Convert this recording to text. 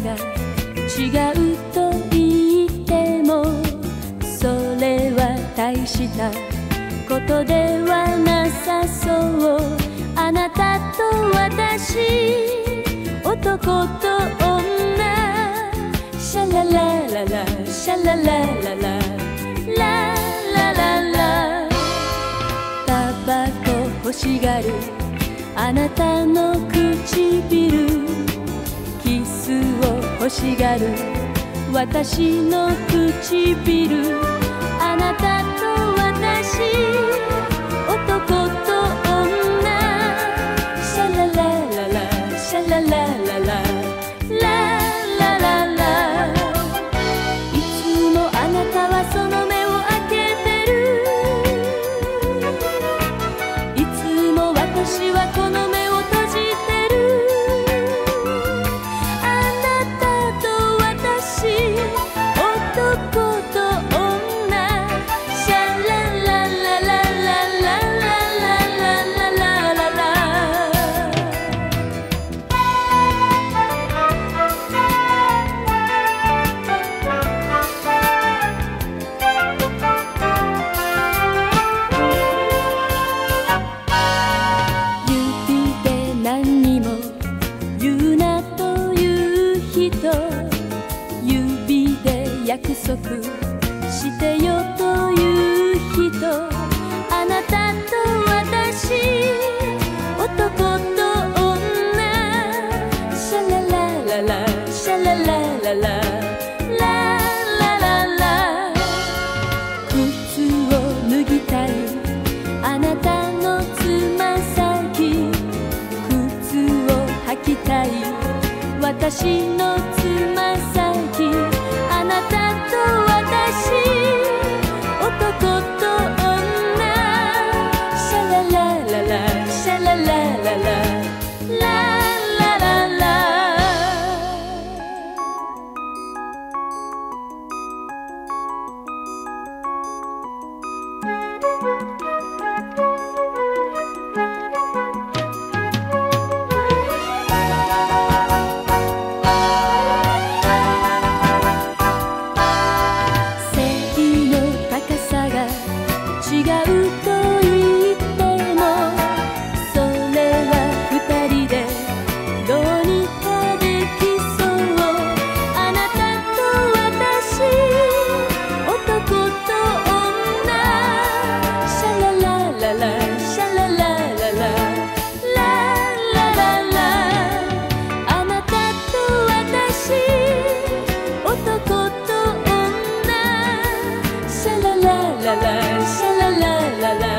が違うと言ってもそれは大したことではなさそう。あなたと私。男と女。シャララララ。シャララララ。ララララ。タバコ欲しがる。あなたの唇。欲しがる。私の唇あなたと私。約束してよという人。あなたと私。男と女。シャララララ。シャララララ。ララララ。靴を脱ぎたい。あなたのつま先。靴を履きたい。私違うと言ってもそれは二人でどうにかできそうあなたと私男と女シャララララシャララララララララあなたと私男と女シャラララララ la la la.